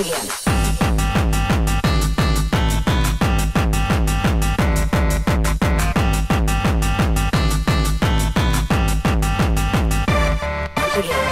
again. again.